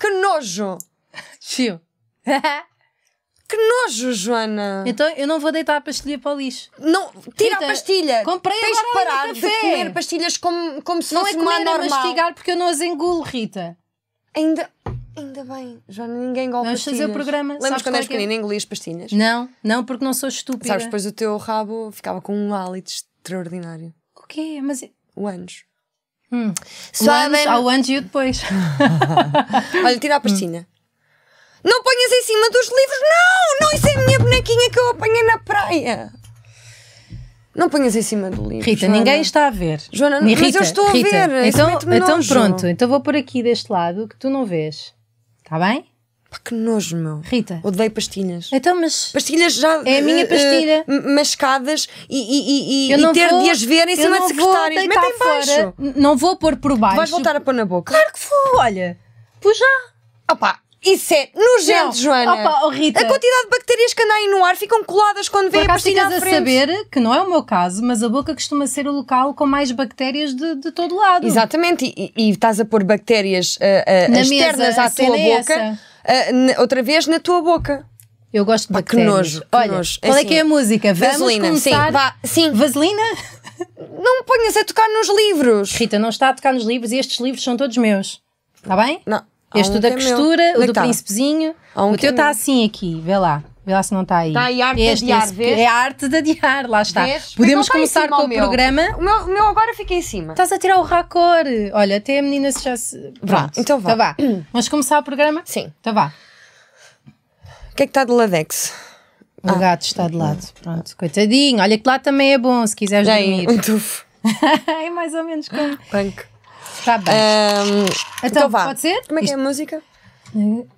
Que nojo! Chiu. Que nojo, Joana! então eu não vou deitar a pastilha para o lixo. Não, tira a pastilha! comprei Tens agora de parar de comer pastilhas como, como se Não é fosse uma comer, é normal. mastigar porque eu não as engulo, Rita. Ainda, ainda bem, Joana, ninguém engole Vamos fazer pastilhas. o programa. Lembras quando é eras que é? pequenina e engolias pastilhas? Não, não, porque não sou estúpida. Sabes, depois o teu rabo ficava com um hálito extraordinário. O quê? Mas. O anos. Hum. O antes, ao antes e o depois. Olha, tira a pastilha. Não ponhas em cima dos livros, não! Não, isso é a minha bonequinha que eu apanhei na praia. Não ponhas em cima do livro. Rita, Joana. ninguém está a ver. Joana, Nem mas eu estou a Rita. ver, isso Então, então nojo. pronto, então vou por aqui deste lado que tu não vês. Está bem? Pá, que nojo, meu. Rita. Odeio pastilhas. Então, mas. Pastilhas já É a minha eh, pastilha. eh, mascadas e, e, e, Eu e ter vou, de as ver em cima de deitar Mete em baixo. fora, Não vou pôr por baixo. Vais voltar a pôr na boca. Claro que vou, olha. Pus já. Opa, isso é nojento, Não. Joana. Opa, oh, Rita. A quantidade de bactérias que andam aí no ar ficam coladas quando vem a pastilha à a frente. saber que não é o meu caso, mas a boca costuma ser o local com mais bactérias de, de todo lado. Exatamente, e, e- e estás a pôr bactérias ah, Na externas mesa, a à tua boca, essa. Na- outra vez na tua boca. Eu gosto de Pá, que bactérias. nojo, que Olha, nojo. qual é Assim, que é a música? Vamos Vaselina, começar... sim, vá, sim. Vaselina? Não me ponhas a tocar nos livros. Rita, não está a tocar nos livros e estes livros são todos meus. Está bem? Não. Este um da que é costura, é o que do tá? príncipezinho. Um o que teu é está meu. assim aqui, vê lá. Vê lá se não está aí. Tá aí arte de este, adiar, esse- vês? É a arte de adiar, lá está. Vês? Podemos tá começar com o programa. O meu, o meu agora fica em cima. Estás a tirar o racor. Olha, até a menina se já se. Vá, Pronto. então vá. Vamos começar o programa? Sim. Então vá. O que é que está de Ladex? O gato está de lado. Pronto, coitadinho. Olha que lá também é bom se quiseres dormir. um tufo. é mais ou menos como. Punk. Está bem. Ahm, então, vá. pode ser? Como é que é a música?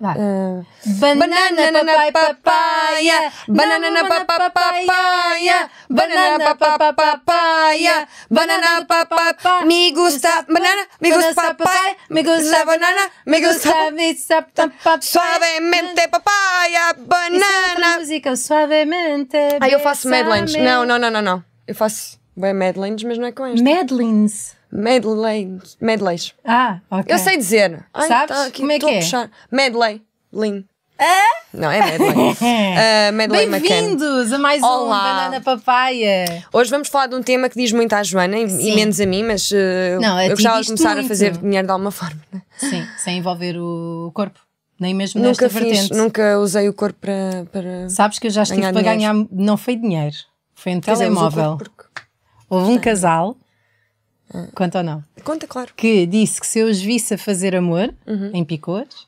Ah, Banana, papai, papaya. banana papaya, banana papaya, banana papaya, me gusta banana, me gusta papaya, me gusta banana, me gusta suavemente papaya, banana. música suavemente. Ah, eu faço bésame. medlines. Não, não, não, não, não. Eu faço bem medlines, mas não é com esta. Medlines. Medleys. Medleys. Ah, ok. Eu sei dizer. Ai, Sabes? tá aqui, Como é que a é? puxar. Medley. Lin. Não, é medley. uh, medley. Bem-vindos a mais um Olá. Banana Papaya. Hoje vamos falar de um tema que diz muito à Joana e, e menos a mim, mas uh, Não, a eu gostava de começar a muito. fazer dinheiro de alguma forma. né? Sim, sem envolver o corpo. Nem mesmo Nunca nesta fiz, vertente. nunca usei o corpo para. para... Sabes que eu já estive para dinheiro. ganhar. Não foi dinheiro. Foi um o telemóvel. porque- Houve um casal. Quanto ou não? Conta, claro. que disse que se eu os visse a fazer amor em Picôs,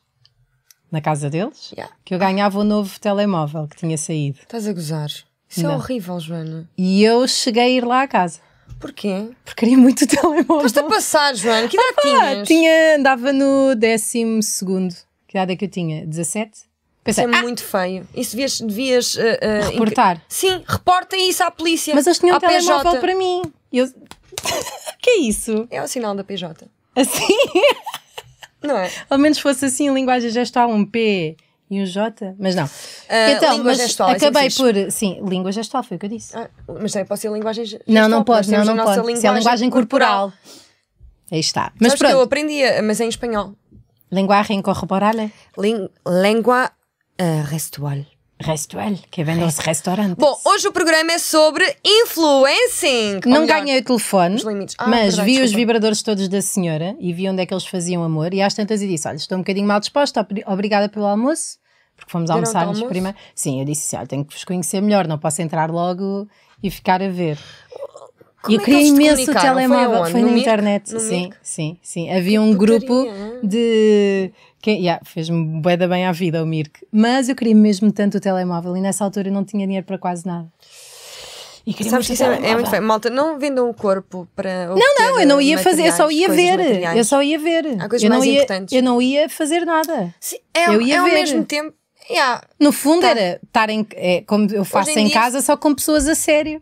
na casa deles, Uhum. Yeah. que eu ganhava o novo telemóvel que tinha saído. Estás a gozar. Isso Não. é horrível, Joana. E eu cheguei a ir lá à casa, Porquê? porque queria muito o telemóvel. Estás a passar, Joana. Que idade Ah, tinhas? tinha, andava no décimo segundo. Que idade é que eu tinha? 17? Isso Pensei, é ah, muito feio. Isso devias. devias uh, uh, reportar. Sim, reportem isso à polícia. Mas eles tinham um à telemóvel PJ. para mim. E eu... que é isso? É o sinal da PJ. Assim? Não é? Ao menos fosse assim em linguagem gestual, um P e um J, mas não. Ah, então, língua mas gestual, é acabei fixe. por. Sim, língua gestual foi o que eu disse. Ah, mas também pode ser linguagem ge- Não, não gestual, pode, não, não pode. Se é linguagem corporal. Aí está. Mas Mas que eu pronto, aprendia, mas em espanhol. linguagem corporal, Ling língua uh, gestual. Gestual, que vem dos restaurantes. Bom, hoje o programa é sobre influencing. Não melhor, ganhei o telefone, os. Ah, mas verdade, vi os desculpa. vibradores todos da senhora e vi onde é que eles faziam amor. E às tantas eu disse: Olha, estou um bocadinho mal disposta, obri- obrigada pelo almoço, porque fomos almoçar-nos primeiro. Sim, eu disse: Olha, tenho que vos conhecer melhor, não posso entrar logo e ficar a ver. Como E eu é que queria imenso o? Foi telemóvel, foi, No na Mirk? internet. No sim, Mirk? sim, sim. Havia um grupo de. Que, yeah, Fez-me bué bem à vida o Mirk. Mas eu queria mesmo tanto o telemóvel e nessa altura eu não tinha dinheiro para quase nada. E queria Sabes que isso é, é muito feio. Malta, não vendam o corpo para. Não, não, eu não ia fazer, eu só ia ver. Eu Eu só ia ver. Há coisas eu mais ia, importantes. Eu não ia fazer nada. é, eu ia é ao ver. mesmo tempo. Yeah. No fundo Tá. era estar em. É, como eu faço em em Uhum. casa, só com pessoas a sério.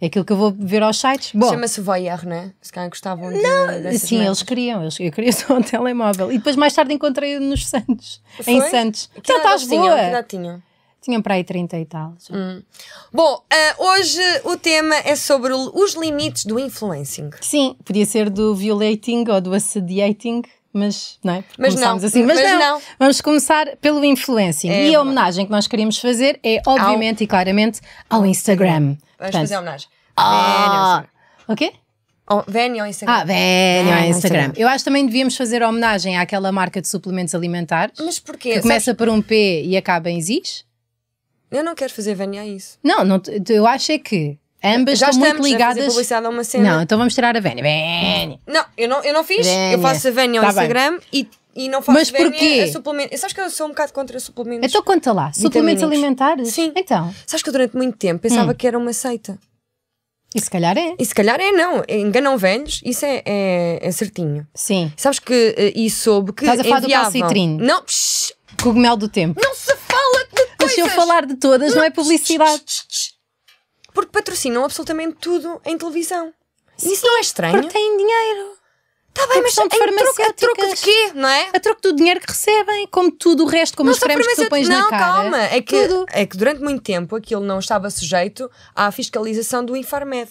É aquilo que eu vou ver aos sites. Chama-se voyeur, né? Se calhar gostavam de. dessas sim, eles queriam. Eles, eu queria só um telemóvel. E depois mais tarde encontrei nos Santos. Em Foi? Santos. Que Então estás tinham? Que boa. idade tinham? Tinham para aí 30 e tal. Bom, ah, hoje o tema é sobre os limites do influencing. Sim, podia ser do violating ou do assediating, mas não é? Porque Mas não, assim, mas, mas não. não. Vamos começar pelo influencing. É e a homenagem que nós queríamos fazer é, obviamente e claramente, ao Instagram. Vamos Portanto, fazer homenagem. ah, o quê? Oh, Venha ao Instagram. Ah, Venham ao ao Instagram. Instagram. Eu acho que também devíamos fazer homenagem àquela marca de suplementos alimentares Mas porquê? que começa por um P e acaba em Zis. Sabes, eu não quero fazer Venha a isso. Não, não, eu acho é que ambas Já estão muito a fazer ligadas. publicidade a uma cena. Não, então vamos tirar a Vénia. Vénia. Não, eu não, eu não fiz. Venha. Eu faço a Venha ao Tá bem. Instagram e, e não faço Mas Venha porquê? a suplemento. Sabes que eu sou um bocado contra suplementos. Então conta lá, suplementos alimentares? Sim. Então, Sabes que eu durante muito tempo pensava Hum. que era uma seita. e se calhar é. E se calhar é não. Enganam velhos, isso é, é, é certinho. Sim. Sabes que eh, e soube que Estás a falar do enviavam... calcitrine? Não, shh, Cogumelo do tempo. não se fala de coisas. Mas se eu falar de todas, não é publicidade. Porque patrocinam absolutamente tudo em televisão. Isso não é estranho? Porque têm dinheiro. Tá bem, mas são em troco, a troco de farmacêuticas. quê, não é? A troco do dinheiro que recebem, como tudo o resto, como Não os cremes que tu pões farmacêuticos. na Não, cara. calma. É que, Tudo. é que durante muito tempo aquilo não estava sujeito à fiscalização do Infarmed.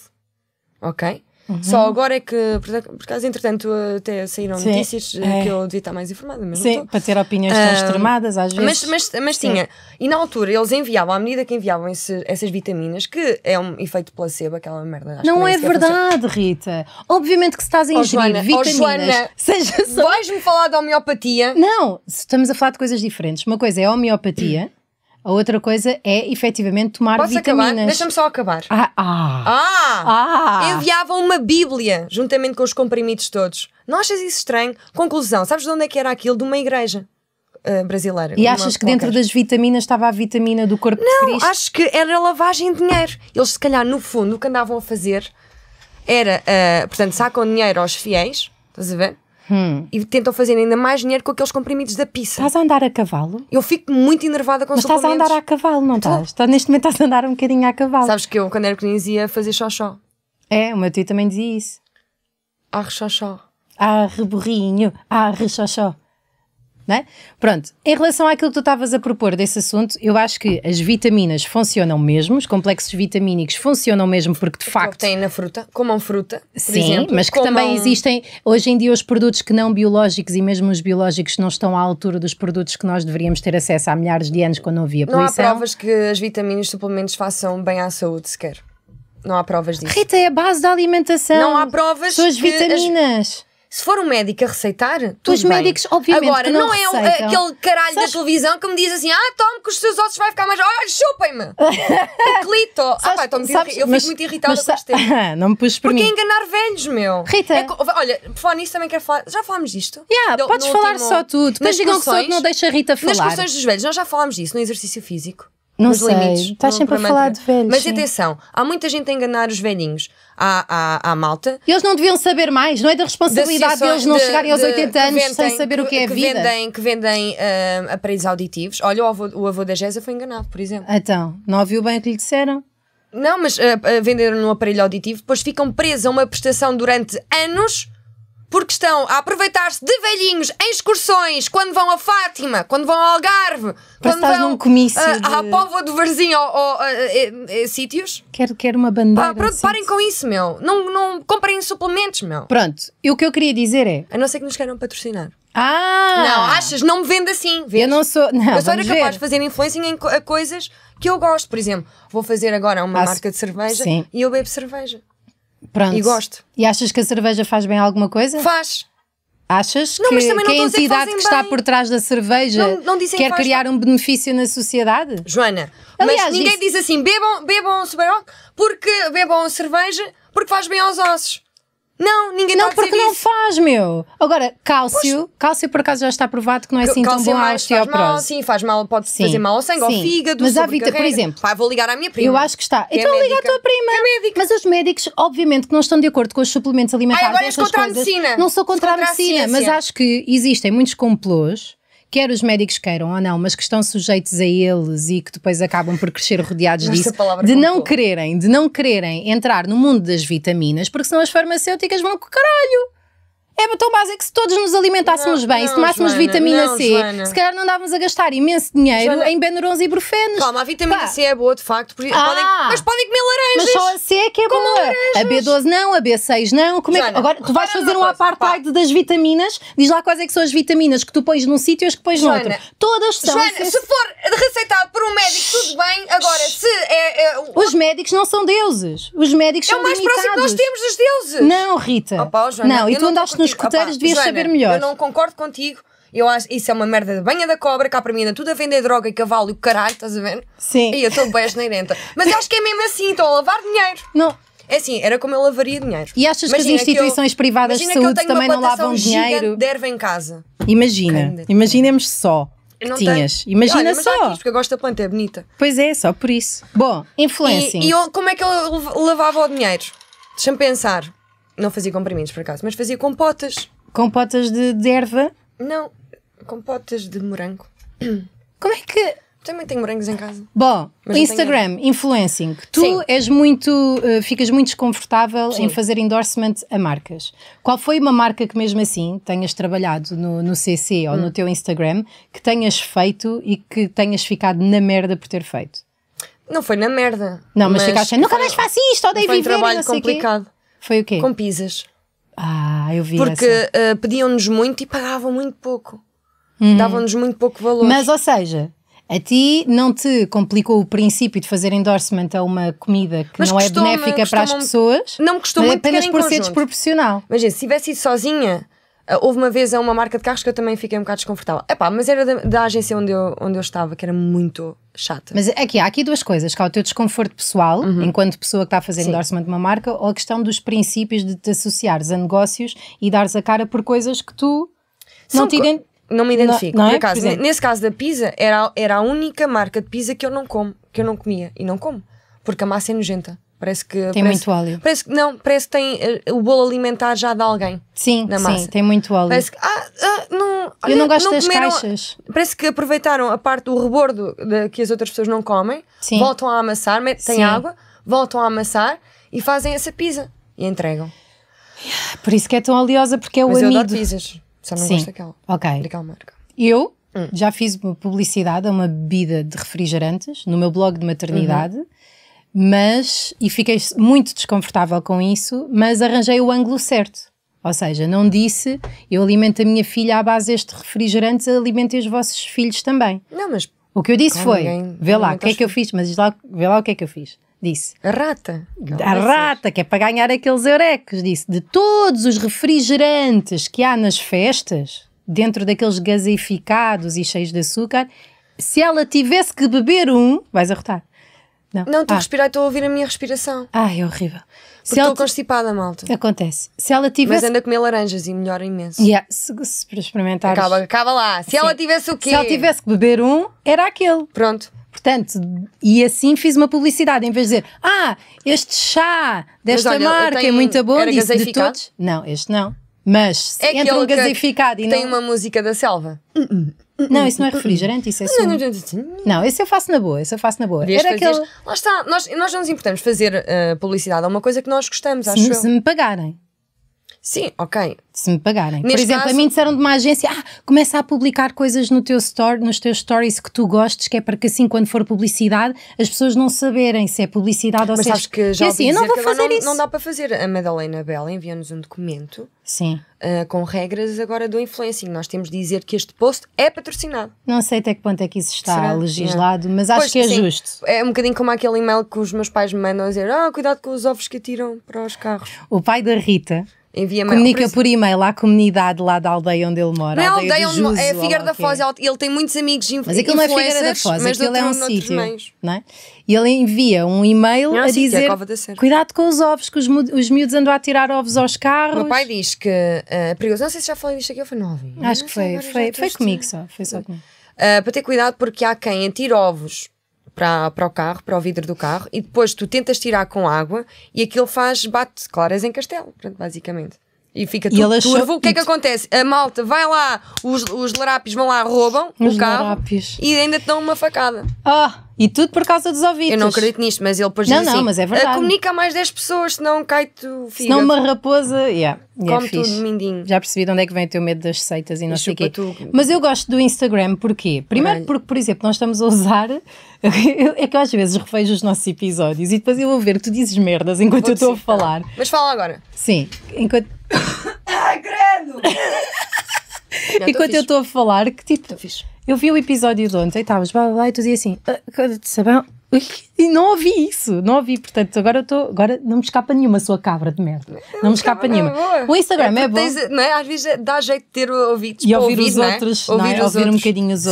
Ok? Só agora é que, por acaso, entretanto, até saíram Uhum. Sim, notícias eh, é. que eu devia estar mais informada, mas Sim, para ter opiniões tão Ah, extremadas às vezes. Mas, mas, mas tinha. E na altura eles enviavam, à medida que enviavam esse- essas vitaminas, que é um efeito placebo, aquela merda. Não é sequer funciona. verdade, Rita. Obviamente que se estás a Oh, ingerir oh, vitaminas, Joana. seja só Vais-me falar da homeopatia? Não, estamos a falar de coisas diferentes. Uma coisa é a homeopatia, a outra coisa é efetivamente tomar Posso vitaminas. acabar? Deixa-me só acabar. Ah, ah, Ah! ah. Enviavam uma bíblia juntamente com os comprimidos todos. Não achas isso estranho? Conclusão, sabes de onde é que era aquilo? De uma igreja ah, brasileira. E achas que dentro qualquer. das vitaminas estava a vitamina do corpo de Não, Cristo? acho que era lavagem de dinheiro. Eles, se calhar, no fundo, o que andavam a fazer era, ah, portanto, sacam dinheiro aos fiéis, estás a ver? Hum. E tentam fazer ainda mais dinheiro com aqueles comprimidos da pizza. Estás a andar a cavalo? Eu fico muito enervada com Mas estás a andar a cavalo, não estás? Estás- Neste momento estás a andar um bocadinho a cavalo. Sabes que eu, quando era pequenina, ia fazer xoxó. É, o meu tio também dizia isso. Ah, xoxó. Ah, reborrinho, ah, rechachó. Não é? Pronto, em relação àquilo que tu estavas a propor desse assunto, eu acho que as vitaminas funcionam mesmo, os complexos vitamínicos funcionam mesmo porque de Que facto tem na fruta, comam fruta, Sim, exemplo. mas que comam- também existem hoje em dia os produtos que não biológicos e mesmo os biológicos não estão à altura dos produtos que nós deveríamos ter acesso há milhares de anos quando não havia Não há poluição. provas que as vitaminas e suplementos façam bem à saúde sequer. Não há provas disso. Rita, é a base da alimentação. Não há provas São as que as- vitaminas. Se for um médico a receitar, tudo Os bem. médicos, obviamente, Agora, que não é receitam. aquele caralho Sabes- da televisão que me diz assim: ah, tome que os seus ossos vai ficar mais. Olha, chupem-me! Clito! Ah, pá, Sabes- irri- eu mas- fico muito irritada mas com este tema. Não me puxes por Porque é mim. enganar velhos, meu. Rita. É olha, por falar nisso também quero falar. Já falámos disto? Yeah, Do- podes falar último- só tu. Depois nas digam que que não deixa a Rita Nas falar. discussões dos velhos, nós já falámos disso no exercício físico. Não nos sei, limites, estás sempre a falar de velhos, Mas sim. atenção, há muita gente a enganar os velhinhos. Há, há, há malta Eles não deviam saber mais, não é da responsabilidade deles não de- chegarem aos de- 80 que anos sem vendem- saber o que é a vida. Vendem, que vendem ah, aparelhos auditivos. Olha, o avô, o avô da Gésa foi enganado, por exemplo. Então, não ouviu bem o que lhe disseram? Não, mas ah, ah, venderam no aparelho auditivo, depois ficam presos a uma prestação durante anos porque estão a aproveitar-se de velhinhos em excursões, quando vão a Fátima, quando vão ao Algarve, quando estás vão num comício de- à Póvoa do Varzinho ou, ou, eh, sítios. Quero, quero uma bandeira. Pá, pronto, parem com isso, meu. Não, não comprem suplementos, meu. Pronto, e o que eu queria dizer é. A não ser que nos queiram patrocinar. Ah! Não, achas? Não me vende assim. Vês? Eu não sou. Não, eu só era capaz ver. de fazer influência em co- a coisas que eu gosto. Por exemplo, vou fazer agora uma Ah, marca de cerveja sim. e eu bebo cerveja. Pronto. e gosto. E achas que a cerveja faz bem alguma coisa? Faz. Achas Não, que, mas também não que a que entidade fazem que está por trás da cerveja Não- não quer que criar um benefício na sociedade? Joana, Aliás, mas ninguém isso- diz assim: bebam, bebam cerveja porque bebam cerveja porque faz bem aos ossos. Não, ninguém Não, a porque não isso. faz, meu. Agora, cálcio, cálcio por acaso já está provado que não é assim tão Cálcio bom à mais faz mal, osteoporose. sim, faz mal, pode Sim, fazer mal ao sangue, ao sim. fígado, Mas há vita- sobrecarrega. por exemplo, Pá, vou ligar à minha prima. Eu acho que está. que é então liga à tua prima. É médica. Mas os médicos, obviamente, que não estão de acordo com os suplementos alimentares. Ai, agora és contra a coisas. medicina. Não sou contra, Contra a a medicina, mas ciência. acho que existem muitos complôs. Quer os médicos queiram ou não, mas que estão sujeitos a eles e que depois acabam por crescer rodeados disso, de não quererem, de não quererem entrar no mundo das vitaminas, porque senão as farmacêuticas vão com o caralho. É tão básico que se todos nos alimentássemos Não, bem, se não, tomássemos Joana, vitamina não, C, Joana. se calhar não andávamos a gastar imenso dinheiro Joana- em Benurons e Ibuprofenos. Calma, a vitamina Pá. C é boa de facto, por isso Ah. podem- mas podem comer Mas laranjas. só a C é que é boa. A B12 não, a B6 não. Como é que... Agora, tu vais fazer um apartheid das vitaminas. Diz lá quais é que são as vitaminas que tu pões num sítio e as que pões no outro. Todas são. Joana, essenciais. se for receitado por um médico, tudo bem. Agora, se é, é, Os médicos não são deuses. Os médicos é são o mais próximo que nós limitados. temos dos deuses. Não, Rita. Opa, Joana, não, e tu andaste estou nos Opa, devias Joana, saber melhor. Eu não concordo contigo. Eu acho isso é uma merda de banha da cobra, cá para mim anda tudo a vender droga e cavalo e o caralho, estás a ver? Sim. E eu estou bem asneirenta. Mas acho que é mesmo assim, estão a lavar dinheiro. Não. É assim, era como eu lavaria dinheiro. E achas que as Imagina instituições eu- privadas de imagina saúde também não lavam dinheiro? de erva em casa. Imagina. Ainda. Imaginemos só. Que não tinhas. tenho. Imagina Olha, só. quis, porque eu gosto da planta, é bonita. Pois é, só por isso. Bom, influencing. E, e eu- como é que eu lavava o dinheiro? Deixa-me pensar. Não fazia comprimidos, por acaso, mas fazia compotas. Com potas de, de erva. Não, compotas de morango. Como é que. Também tenho morangos em casa. Bom, Mas Instagram, influencing. Tu Sim. és muito. uh, ficas muito desconfortável Sim. em fazer endorsement a marcas. Qual foi uma marca que, mesmo assim, tenhas trabalhado no, no CC ou Hum. no teu Instagram que tenhas feito e que tenhas ficado na merda por ter feito? Não foi na merda. Não, mas, ficaste assim, nunca mais faço isto, odeio Foi um viver trabalho não sei o quê. Foi o quê? Com pizzas. Ah, eu vi Porque uh, pediam-nos muito e pagavam muito pouco. Davam-nos muito pouco valor. Uhum. Mas, ou seja, a ti não te complicou o princípio de fazer endorsement a uma comida que Mas não é benéfica para as pessoas? Não me custou mas muito apenas por ser desproporcional. Imagina, se tivesse ido sozinha, houve uma vez a uma marca de carros que eu também fiquei um bocado desconfortável. Epá, mas era da, da agência onde eu, onde eu estava, que era muito chata. Mas aqui há aqui duas coisas: que há o teu desconforto pessoal, Uhum. enquanto pessoa que está a fazer endorsement de uma marca, ou a questão dos princípios de te associares a negócios e dares a cara por coisas que tu não São te co- ident- Não me identifico. Não- não Por é? acaso, Por nesse caso da pizza, era, era a única marca de pizza que eu não como, que eu não comia. E não como. Porque a massa é nojenta. Parece que. Tem parece, muito óleo. Parece que não, parece que tem eh, o bolo alimentar já de alguém. Sim, Na sim, massa. tem muito óleo. Parece que. Ah, ah, não, olha, Eu não gosto das comeram- caixas. Parece que aproveitaram a parte do rebordo de- que as outras pessoas não comem, Sim. voltam a amassar, metem Sim. água, voltam a amassar e fazem essa pizza. E entregam. Por isso que é tão oleosa, porque é o Mas eu adoro pizzas. Só não Sim. gosto daquela. Ok. Daquela marca. Eu Hum. já fiz uma publicidade a uma bebida de refrigerantes no meu blog de maternidade, Uhum. Mas e fiquei muito desconfortável com isso, mas arranjei o ângulo certo. Ou seja, não disse eu alimento a minha filha à base deste refrigerante, alimentem os vossos filhos também. Não, mas O que eu disse foi: vê lá, o que é que eu fiz? Mas lá, vê lá o que é que eu fiz. Disse: a rata. a rata, que é para ganhar aqueles eurecos, disse: de todos os refrigerantes que há nas festas, dentro daqueles gaseificados e cheios de açúcar, se ela tivesse que beber um, vais arrotar. Não, Não, estou a ah, respirar, estou a ouvir a minha respiração. Ai, é horrível. Porque ela estou constipada, malta. Acontece. Se ela Mas tivesse. anda a comer laranjas e melhora imenso. Yeah, se, se para experimentares- Acaba, acaba lá. Se ela Sim. tivesse o quê? Se ela tivesse que beber um, era aquele. Pronto. Portanto, e assim fiz uma publicidade, em vez de dizer, ah, este chá desta olha, marca tem- é muito bom, era disse de todos. Não, este não. Mas se É entra um aquele que- e não. tem uma música da selva. Não, isso não é refrigerante, isso é sumo. Não, esse eu faço na boa, esse eu faço na boa. Devias Era aquele. Lá está, nós, nós não nos importamos fazer eh, publicidade a uma coisa que nós gostamos, acho Se, eu. se me pagarem. Sim, ok. Se me pagarem. Por Neste exemplo, caso- a mim disseram de uma agência: ah, começa a publicar coisas no teu store, nos teus stories que tu gostes, que é para que assim, quando for publicidade, as pessoas não saberem se é publicidade ou Mas se é. sabes que já ouvi assim, eu não vou fazer não, isso. não dá para fazer. A Madalena Bela envia-nos um documento Sim. eh, com regras agora do influencing. Nós temos de dizer que este post é patrocinado. Não sei até que ponto é que isso está Será? legislado, mas acho Pois, que é sim, justo. É um bocadinho como aquele e-mail que os meus pais me mandam a dizer: Ah, cuidado com os ovos que atiram para os carros. O pai da Rita Envia-me comunica por por e-mail à comunidade lá da aldeia onde ele mora. Não é a aldeia, onde Juso, é Figueira da que é. Foz. Ele, ele tem muitos amigos Mas aquilo não é Figueira da Foz, mas aquilo é um sítio. Não é? E ele envia um e-mail Não é a é a dizer: Cova da Serra. Cuidado com os ovos, que os, os miúdos andam a tirar ovos aos carros. meu pai diz que é perigoso. Não sei se já falei disto aqui ou foi novo. Acho que foi, foi, foi comigo só. Foi só comigo. Uh, para ter cuidado porque há quem atire ovos para, para o carro, para o vidro do carro, e depois tu tentas tirar com água e aquilo faz, bate claras em castelo, pronto, basicamente. E fica tudo achou- turvo. O que é que acontece? A malta vai lá, os, os larápios vão lá, roubam Os o carro larápios. e ainda te dão uma facada. Ah, e tudo por causa dos ouvidos. Eu não acredito nisto, mas ele depois Não, diz não, assim, mas é "Ah, verdade. comunica a mais 10 pessoas, senão cai-te o Senão fígado. uma raposa. Yeah. É Come tudo, fixe. mindinho. Já percebi de onde é que vem o teu medo das seitas e não E sei o quê. tu. Mas eu gosto do Instagram porquê? Primeiro porque, por exemplo, nós estamos a usar. é que eu às vezes revejo os nossos episódios e depois eu vou ver que tu dizes merdas enquanto eu estou a falar. Mas fala agora. Sim, enquanto, Ai, credo! enquanto eu estou a falar, que tipo. Estou fixe. Eu vi o episódio de ontem, estavas blá blá blá, e tu dizias assim, "Ah, de sabão. E não ouvi isso, não ouvi, portanto agora estou, agora não me escapa nenhuma sua cabra de merda, não, me escapa nenhuma. O Instagram é, bom porque tens- não é? Às vezes dá jeito de ter ouvidos e para ouvir os não é? outros, não é? Ouvir, os ouvir um outros. bocadinho os Sim.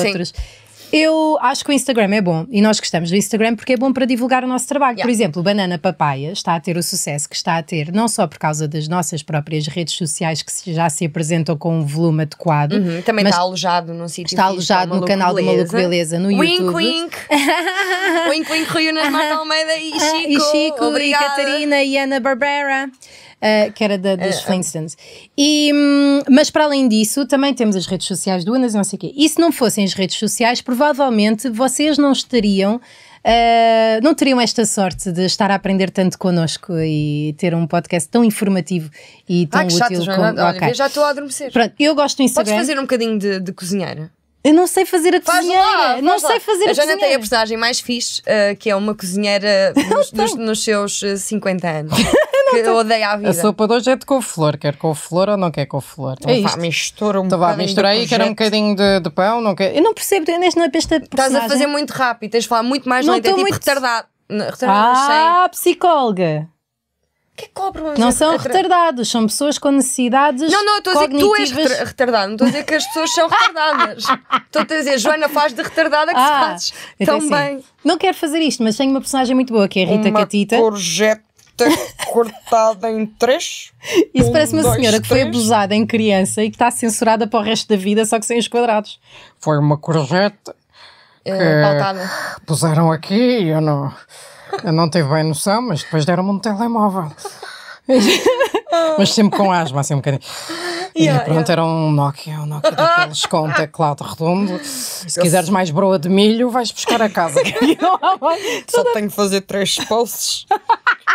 Eu acho que o Instagram é bom e nós gostamos do Instagram porque é bom para divulgar o nosso trabalho. Por Yeah. exemplo, o Banana Papaya está a ter o sucesso que está a ter, não só por causa das nossas próprias redes sociais que já se apresentam com um volume adequado, Uhum, Também está alojado num sítio está alojado no canal do Maluco Beleza no wink, YouTube. Wink, wink. wink, Unas Marta Almeida e Chico. Ah, e Chico, Obrigada. e Catarina, e Ana Barbera, ah, que era da, É, dos Flintstones. E, hum, mas para além disso, também temos as redes sociais do Anas e não sei o quê. E se não fossem as redes sociais, provavelmente vocês não estariam. ah, não teriam esta sorte de estar a aprender tanto connosco e ter um podcast tão informativo e tão Ai, que útil chato, como. Olha, Ok. eu já estou a adormecer. Pronto, eu gosto do Podes Instagram. fazer um bocadinho de, de cozinheira? Eu não sei fazer a Faz cozinheira. lá, não faz lá. sei fazer a, a Joana tem a cozinheira. personagem mais fixe, uh, que é uma cozinheira nos, nos- nos seus uh, 50 anos. que odeia a vida. A sopa de hoje é de couve-flor. Quer couve-flor ou não quer couve-flor? É Vá, isto. mistura um Então vá, mistura aí, quer um bocadinho de, de pão, não quer... Eu não percebo, eu nesta esta Estás a fazer muito rápido, tens de falar muito mais Não lento, é tipo muito- retardado. Não, retardado, sem. Ah, psicóloga. O que é que cobram? Não são retardados, são pessoas com necessidades Não, não, estou a dizer que tu és retar- retardado. Não estou a dizer que as pessoas são retardadas. estou a dizer, Joana faz de retardada que se Ah, fazes então tão assim, bem. Não quero fazer isto, mas tenho uma personagem muito boa que é a Rita Uma Catita. courgette cortada em três. Isso Um, parece uma dois, senhora que foi três. abusada em criança e que está censurada para o resto da vida, só que sem os quadrados. Foi uma courgette eh, pautada. puseram aqui eu não, eu não tive bem noção, mas depois deram-me um telemóvel. mas sempre com asma, assim um bocadinho. Yeah, e pronto, era um Nokia, um Nokia daqueles com teclado redondo. Se quiseres mais broa de milho, vais buscar a casa. Só tenho que fazer três posts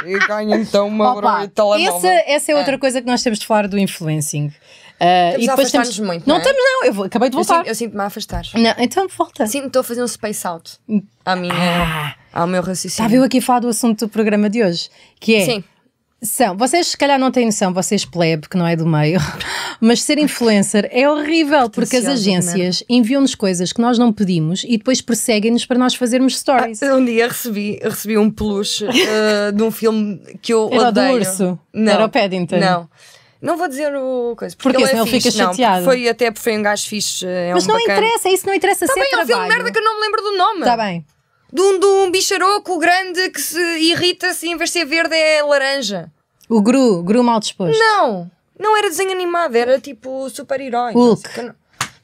e ganho então uma Opa, broa de telemóvel. essa, essa é outra coisa que nós temos de falar do influencing. Ah, Estamos a afastar-nos muito, Não, não é? estamos, não. Eu acabei de voltar. eu sinto-me a afastar. Não, então volta. Sinto estou a fazer um space out à minha, Ah. ao meu Estava raciocínio. eu aqui a falar do assunto do programa de hoje, que é. Sim. São, vocês se calhar não têm noção, vocês plebe, que não é do meio, mas ser influencer é horrível porque as agências enviam-nos coisas que nós não pedimos e depois perseguem-nos para nós fazermos stories. Um dia recebi, recebi um peluche eh, de um filme que eu Era o do odeio. urso? Não, Era o Paddington? Não. Não vou dizer o coisa. Porquê? ele é Senão ele fixe, fica não, porque chateado. Foi até porque foi um gajo fixe. É mas um não bacana. interessa, isso não interessa Tá ser bem, é um filme merda que eu não me lembro do nome. Está bem. De um, de um bicharoco grande que se irrita-se e em vez de ser verde é laranja. O Gru, Gru mal disposto. Não, não era desenho animado, era tipo super-herói. Hulk. Não Não,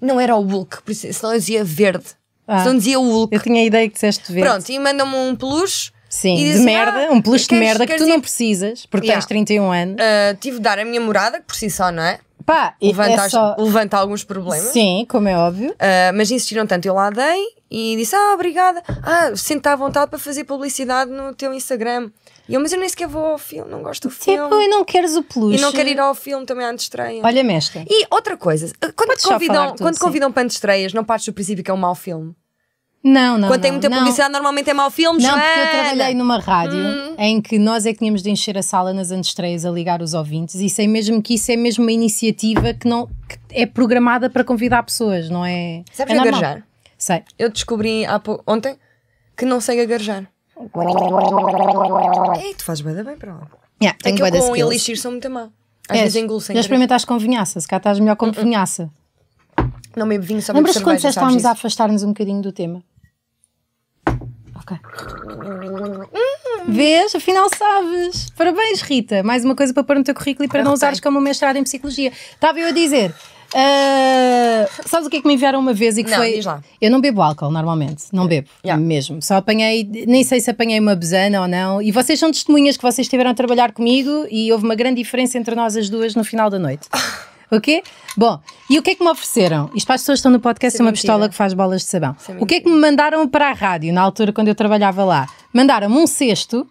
não era o Hulk, por isso, senão eu dizia verde. Ah. Senão dizia Hulk. Eu tinha a ideia que disseste verde. Pronto, e mandam-me um peluche. Sim, de assim, merda, ah, um peluche de merda que tu não precisas, porque Yeah. tens 31 anos. Ah, tive de dar a minha morada, que por si só, não é? Pá, Levanta, é só... levanta alguns problemas. Sim, como é óbvio. Ah, mas insistiram tanto, eu lá dei e disse: Ah, obrigada. Ah, sente à vontade para fazer publicidade no teu Instagram. E eu, mas eu nem sequer vou ao filme, não gosto do filme. Tipo, e não queres o peluche. E não quero ir ao filme também antes de estreia. Olha-me esta. E outra coisa, quando, Podes convidam, quando convidam para estreias, não partes do princípio que é um mau filme. Não, não, quando tem muita não. publicidade, normalmente é mau filme. Não, porque eu Joana! trabalhei numa rádio Hum. em que nós é que tínhamos de encher a sala nas antestreias a ligar os ouvintes e sei mesmo que isso é mesmo uma iniciativa que, não, que é programada para convidar pessoas, não é? Sabes é gaguejar? Sei. Eu descobri há ontem que não sei gaguejar. Ei, tu fazes bem, bem para lá. Yeah, É que eu com elixir sou muito má. Às És. vezes engulo sem Já experimentaste com vinhaça, se cá estás melhor com vinhaça. Não bebo vinho só bebo Lembras-te quando sabes estávamos a afastar-nos um bocadinho do tema? Ok. Vês? Afinal sabes. Parabéns, Rita. Mais uma coisa para pôr no teu currículo e para não usares como mestrado em psicologia. Estava eu a dizer. ah, sabes o que é que me enviaram uma vez e que Não, foi. diz lá. Eu não bebo álcool normalmente, não bebo Yeah. mesmo. Só apanhei, nem sei se apanhei uma besana ou não. E vocês são testemunhas que vocês estiveram a trabalhar comigo e houve uma grande diferença entre nós as duas no final da noite. Ok? Bom, e o que é que me ofereceram? Isto para as pessoas que estão no podcast é uma mentira. pistola que faz bolas de sabão. É o que é que me mandaram para a rádio na altura quando eu trabalhava lá? Mandaram-me um cesto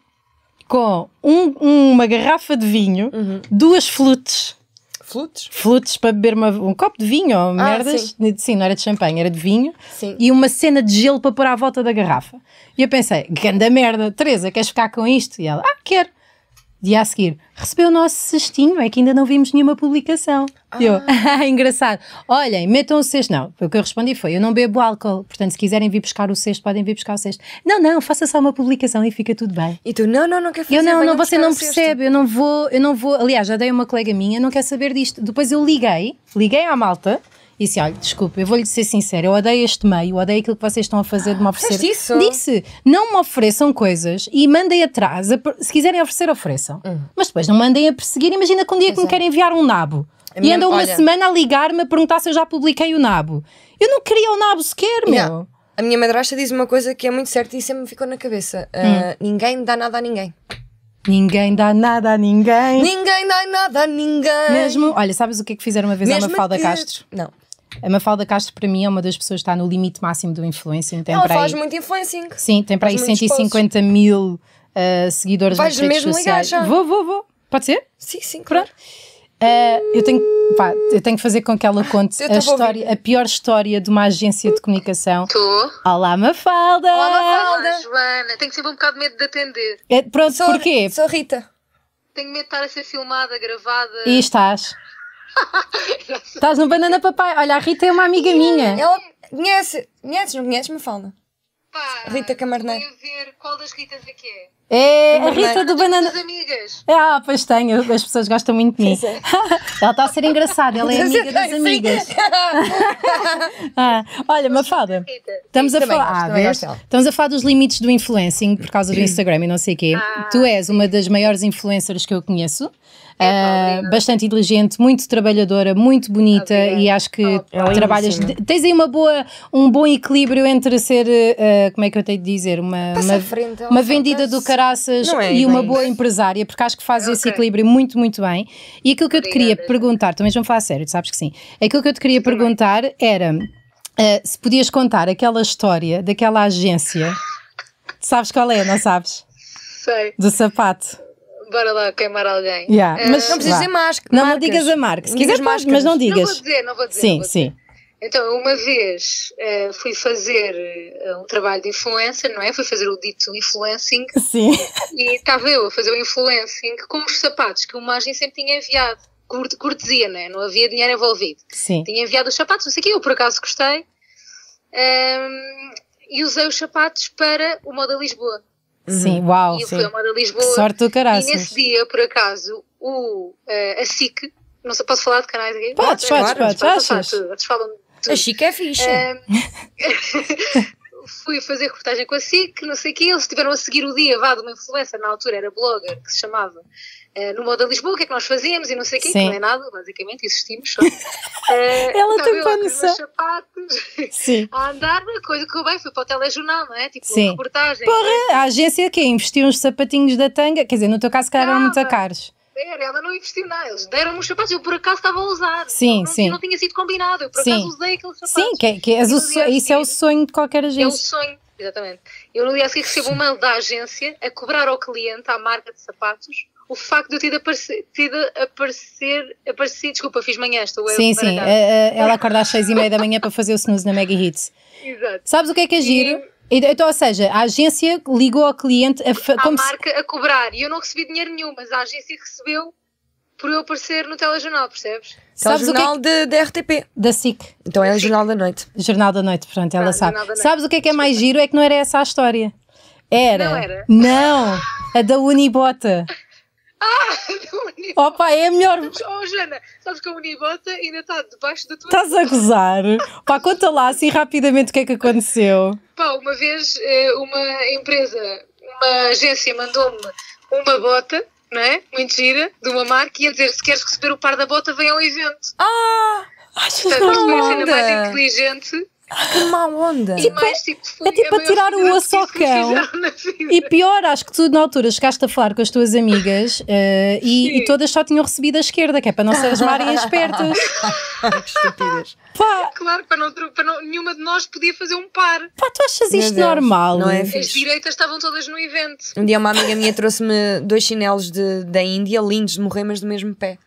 com um- uma garrafa de vinho, Uhum. duas flutes Flutes? flutes para beber uma- um copo de vinho ou merdas. Sim. não era de champanhe, era de vinho. Sim. E uma cena de gelo para pôr à volta da garrafa. E eu pensei, ganda merda, Teresa, queres ficar com isto? E ela, ah, quero. Dia a seguir, recebeu o nosso cestinho, é que ainda não vimos nenhuma publicação. E eu, ah, engraçado. Olhem, metam o cesto. Não, o que eu respondi foi: eu não bebo álcool, portanto, se quiserem vir buscar o cesto, podem vir buscar o cesto. Não, não, faça só uma publicação e fica tudo bem. E tu, não, não, não quero fazer. Eu não, não, você não percebe, eu não vou, eu não vou. Aliás, já dei a uma colega minha, não quer saber disto. Depois eu liguei, liguei à malta e disse: olha, desculpa, eu vou-lhe ser sincera, eu odeio este meio, odeio aquilo que vocês estão a fazer de me oferecer. Disseste isso? Disse, não me ofereçam coisas e mandem atrás. Se quiserem oferecer, ofereçam. Hum. Mas depois não mandem a perseguir. Imagina que um dia que me querem enviar um nabo. A E minha- andam uma olha- semana a ligar-me a perguntar se eu já publiquei o nabo. Eu não queria o nabo sequer, meu. Yeah. A minha madrasta diz uma coisa que é muito certa e sempre me ficou na cabeça: Ah, Hum. ninguém dá nada a ninguém. Ninguém dá nada a ninguém. Ninguém dá nada a ninguém. Mesmo, olha, sabes o que é que fizeram uma vez à Mesmo Mafalda que- Castro? Não. A Mafalda Castro, para mim, é uma das pessoas que está no limite máximo do influencing. Tem Ela faz aí, muito influencing. Sim, tem para aí faz muitos 150 mil uh, seguidores Vais nas redes mesmo ligar sociais. já? Vou, vou, vou. Pode ser? Sim, sim, claro. Uh, eu, tenho, pá, eu tenho que fazer com que ela conte a, história, a pior história de uma agência de comunicação. Estou. Olá, Mafalda! Olá, Mafalda. Olá, Joana. Tenho sempre um bocado de medo de atender. É, pronto, Sou, porquê? Sou Rita. Tenho medo de estar a ser filmada, gravada. E estás? estás no Banana Papai. Olha, a Rita é uma amiga minha. Ela conhece. Conheces, não conheces, me fala. Pá, Rita Camarneiro. Tenho a ver qual das Ritas é que é. É a Rita do Banana. Das amigas. Ah, pois tenho, as pessoas gostam muito de mim. É. ela está a ser engraçada, ela é amiga das amigas. Ah, olha, Mafalda, estamos a falar, gosto, ah, gosto estamos a falar dos limites do influencing por causa do Instagram e não sei o quê. Tu és uma das maiores influencers que eu conheço. Ah, bastante inteligente, muito trabalhadora, muito bonita e acho que é trabalhas. lindíssima. Tens aí uma boa, um bom equilíbrio entre ser, ah, como é que eu tenho de dizer, uma, uma, frente, uma vendida do caraças é, e uma bem. boa empresária, porque acho que faz esse Ok. equilíbrio muito, muito bem. E aquilo que eu te queria Obrigada. perguntar, também vamos falar a sério, tu sabes que sim. Aquilo que eu te queria perguntar era ah, se podias contar aquela história daquela agência. Sabes qual é, não sabes? Sei. Do sapato. Bora lá queimar alguém. Yeah, Eh, mas Não precisas dizer máscara. Não marcas. digas a marca. Se Não quiser, digas podes, mas não máscaras. não digas. vou dizer, não vou dizer. Sim, não vou dizer. sim. Então, uma vez eh, fui fazer eh, um trabalho de influencer, não é? Fui fazer o dito influencing Sim. e estava eu a fazer o influencing com os sapatos que uma agência sempre tinha enviado. Cort- Cortesia, não é? Não havia dinheiro envolvido. Sim. Tinha enviado os sapatos, não sei o quê, eu por acaso gostei. Ahm, e usei os sapatos para o Moda Lisboa. Sim, uau. e eu fui ao Moda Lisboa. Que sorte do e caraças. nesse dia, por acaso, o, eh, a SIC, não sei, posso falar de canais aqui? Podes, É, podes, claro, podes, posso falar achas? falam tudo. A Chica é fixe. Ahm, fui fazer reportagem com a SIC, não sei o que, eles estiveram a seguir o dia, vá, de uma influencer, na altura era blogger, que se chamava eh, no Moda Lisboa, o que é que nós fazíamos e não sei o que, que não é nada, basicamente, existimos só. Eh, Ela estava tem eu noção. sapatos, Sim. a andar, coisa que eu bem, fui para o telejornal, não é? Tipo, Sim. reportagem. Porra, a agência que investiu uns sapatinhos da tanga, quer dizer, no teu caso, que eram muito caros. Era, ela não investiu nada, eles deram-me os sapatos, eu por acaso estava a usar. Sim, não, sim. Não tinha sido combinado, eu por Sim. acaso usei aqueles sapatos. Sim, que, que E o so- dia a isso é o sonho de qualquer É um agência. sonho, exatamente. Eu no dia a seguir recebo um mail da agência a cobrar ao cliente, à marca de sapatos, o facto de eu ter de aparecer, aparecer, desculpa, fiz manhã, estou a Sim, sim. eh, eh, ela acorda às seis e meia da manhã para fazer o snooze na Mega Hits. Exato. Sabes o que é que é giro? Então, ou seja, a agência ligou ao cliente a fa- À como se- marca a cobrar, e eu não recebi dinheiro nenhum, mas a agência recebeu por eu aparecer no telejornal, percebes? Sabes o que é jornal de, de RTP. da SIC, Então é o Jornal da Noite. Jornal da Noite, portanto, ela Ah, sabe. Jornal da. Sabes o que é que é mais giro? É que não era essa a história. Era. Não era? Não, a da Unibota. Opa, é a melhor. Oh, Jana, sabes que a Unibota ainda está debaixo da tua Estás a gozar? Pá, conta lá assim rapidamente o que é que aconteceu. Pá, uma vez eh, uma empresa, uma agência mandou-me uma bota, não é? Muito gira, de uma marca, e a dizer: se queres receber o par da bota, vem ao evento. Ah! Achas Portanto, isto foi a cena mais inteligente Que má onda! e mais tipo. É tipo a tirar o osso ao cão. E pior, acho que tu na altura chegaste a falar com as tuas amigas eh, e, e todas só tinham recebido a esquerda, que é para não se asmarem espertas. que estupidez. Pá, Claro, para não, para não, nenhuma de nós podia fazer um par. pá, tu achas Meu isto Deus, normal? não é As fixe. direitas estavam todas no evento. Um dia uma amiga minha trouxe-me dois chinelos de, da Índia, lindos de morrer, mas do mesmo pé.